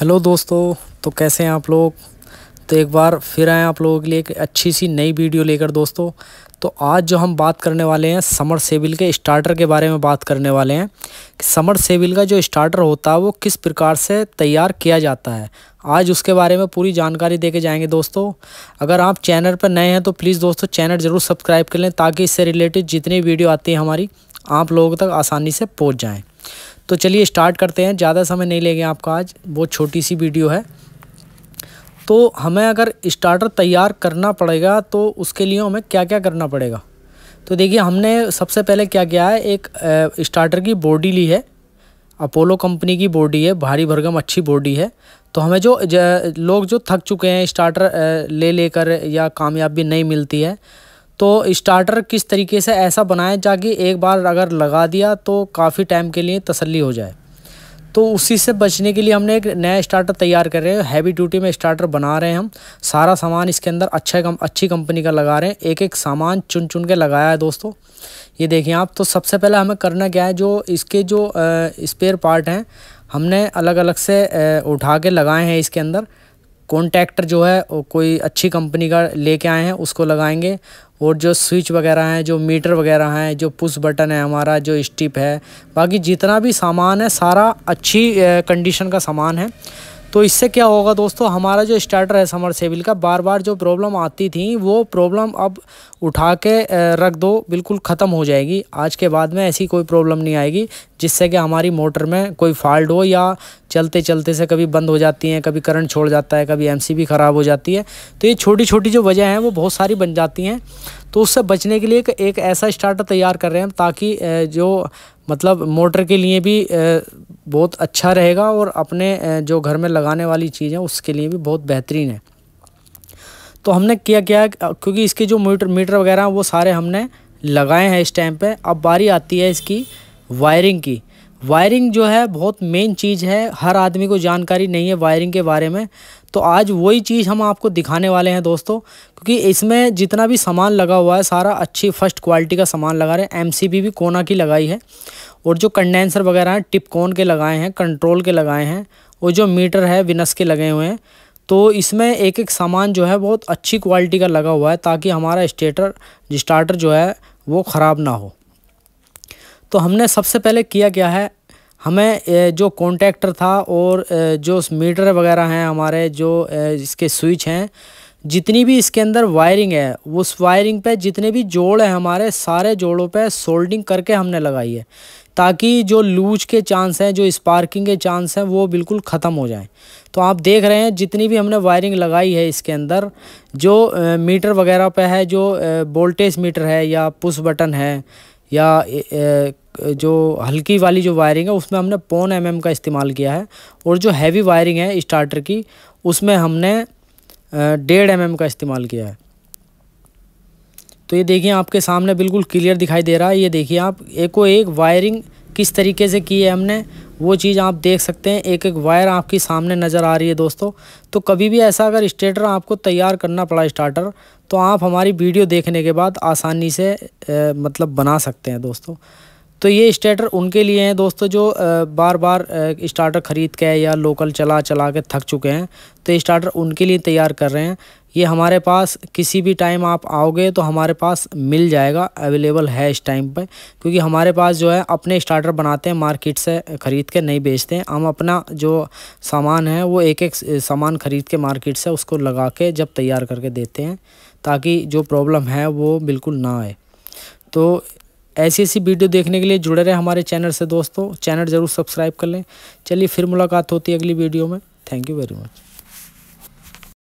Hello दोस्तों तो कैसे हैं आप लोग? तो एक बार फिर आए आप लोगों के लिए एक अच्छी सी नई वीडियो लेकर दोस्तों। तो आज जो हम बात करने वाले हैं, समर सेविल के स्टार्टर के बारे में बात करने वाले हैं कि समर सेविल का जो स्टार्टर होता है, वो किस प्रकार से तैयार किया जाता है? आज उसके बारे में पूरी जानकारी दे के जाएँगे दोस्तों। अगर आप चैनल पर नए हैं तो प्लीज़ दोस्तों चैनल ज़रूर सब्सक्राइब कर लें, ताकि इससे रिलेटेड जितनी वीडियो आती है हमारी, आप लोगों तक आसानी से पहुँच जाएँ। तो चलिए स्टार्ट करते हैं। ज़्यादा समय नहीं लेंगे आपका आज। बहुत छोटी सी वीडियो है। तो हमें अगर स्टार्टर तैयार करना पड़ेगा तो उसके लिए हमें क्या क्या करना पड़ेगा? तो देखिए, हमने सबसे पहले क्या किया है, एक स्टार्टर की बॉडी ली है। अपोलो कंपनी की बॉडी है। भारी भरगम अच्छी बॉडी है। तो हमें जो लोग जो थक चुके हैं स्टार्टर ले लेकर या कामयाबी नहीं मिलती है तो स्टार्टर किस तरीके से ऐसा बनाएँ ताकि एक बार अगर लगा दिया तो काफ़ी टाइम के लिए तसल्ली हो जाए। तो उसी से बचने के लिए हमने एक नया स्टार्टर तैयार कर रहे हैं। हैवी ड्यूटी में स्टार्टर बना रहे हैं हम। सारा सामान इसके अंदर अच्छा कम, अच्छी कंपनी का लगा रहे हैं। एक एक सामान चुन चुन के लगाया है दोस्तों। ये देखिए आप तो सबसे पहले हमें करना क्या है, जो इसके जो स्पेयर पार्ट हैं, हमने अलग अलग से उठा के लगाए हैं इसके अंदर। कॉन्टैक्टर जो है कोई अच्छी कंपनी का लेके आए हैं, उसको लगाएँगे। और जो स्विच वगैरह हैं, जो मीटर वगैरह हैं, जो पुश बटन है हमारा, जो स्टिप है, बाकी जितना भी सामान है, सारा अच्छी कंडीशन का सामान है। तो इससे क्या होगा दोस्तों, हमारा जो स्टार्टर है समर सेविल का बार बार जो प्रॉब्लम आती थी, वो प्रॉब्लम अब उठा के रख दो, बिल्कुल ख़त्म हो जाएगी। आज के बाद में ऐसी कोई प्रॉब्लम नहीं आएगी, जिससे कि हमारी मोटर में कोई फॉल्ट हो या चलते चलते से कभी बंद हो जाती हैं, कभी करंट छोड़ जाता है, कभी एमसीबी ख़राब हो जाती है। तो ये छोटी छोटी जो वजह हैं, वो बहुत सारी बन जाती हैं। तो उससे बचने के लिए एक ऐसा स्टार्टर तैयार कर रहे हैं, ताकि जो मतलब मोटर के लिए भी बहुत अच्छा रहेगा और अपने जो घर में लगाने वाली चीज़ है, उसके लिए भी बहुत बेहतरीन है। तो हमने किया क्या क्योंकि इसके जो मीटर मीटर वगैरह वो सारे हमने लगाए हैं इस टाइम पे। अब बारी आती है इसकी वायरिंग की। वायरिंग जो है बहुत मेन चीज़ है। हर आदमी को जानकारी नहीं है वायरिंग के बारे में। तो आज वही चीज़ हम आपको दिखाने वाले हैं दोस्तों, क्योंकि इसमें जितना भी सामान लगा हुआ है, सारा अच्छी फ़र्स्ट क्वालिटी का सामान लगा रहे हैं। एम भी कोना की लगाई है। और जो कंडेंसर वगैरह हैं टिपकोन के लगाए हैं कंट्रोल के लगाए हैं, और जो मीटर है विनस के लगे हुए हैं। तो इसमें एक एक सामान जो है बहुत अच्छी क्वालिटी का लगा हुआ है, ताकि हमारा स्टेटर स्टार्टर जो है, वो ख़राब ना हो। तो हमने सबसे पहले किया क्या है? हमें जो कॉन्टैक्टर था और जो मीटर वगैरह हैं हमारे, जो इसके स्विच हैं, जितनी भी इसके अंदर वायरिंग है, उस वायरिंग पे जितने भी जोड़ हैं हमारे, सारे जोड़ों पे सोल्डिंग करके हमने लगाई है, ताकि जो लूज के चांस हैं, जो स्पार्किंग के चांस हैं, वो बिल्कुल ख़त्म हो जाएँ। तो आप देख रहे हैं, जितनी भी हमने वायरिंग लगाई है इसके अंदर, जो मीटर वगैरह पे है, जो वोल्टेज मीटर है या पुश बटन है, या जो हल्की वाली जो वायरिंग है उसमें हमने पौन एम का इस्तेमाल किया है और जो हैवी वायरिंग है स्टार्टर की उसमें हमने डेढ़ एम का इस्तेमाल किया है। तो ये देखिए आपके सामने बिल्कुल क्लियर दिखाई दे रहा है। ये देखिए आप एक एको एक वायरिंग किस तरीके से की है हमने वो चीज़ आप देख सकते हैं। एक एक वायर आपकी सामने नज़र आ रही है दोस्तों। तो कभी भी ऐसा अगर स्टेटर आपको तैयार करना पड़ा स्टार्टर तो आप हमारी वीडियो देखने के बाद आसानी से आ, मतलब बना सकते हैं दोस्तों। तो ये स्टार्टर उनके लिए हैं। दोस्तों, जो बार बार स्टार्टर ख़रीद के या लोकल चला चला के थक चुके हैं तो स्टार्टर उनके लिए तैयार कर रहे हैं। ये हमारे पास किसी भी टाइम आप आओगे तो हमारे पास मिल जाएगा अवेलेबल है इस टाइम पर क्योंकि हमारे पास जो है अपने स्टार्टर बनाते हैं मार्केट से ख़रीद के नहीं बेचते हैं। हम अपना जो सामान है, वो एक एक सामान ख़रीद के मार्केट से उसको लगा के जब तैयार करके देते हैं, ताकि जो प्रॉब्लम है वो बिल्कुल ना आए। तो ऐसी ऐसी वीडियो देखने के लिए जुड़े रहे हमारे चैनल से दोस्तों। चैनल ज़रूर सब्सक्राइब कर लें। चलिए फिर मुलाकात होती है अगली वीडियो में। Thank you very much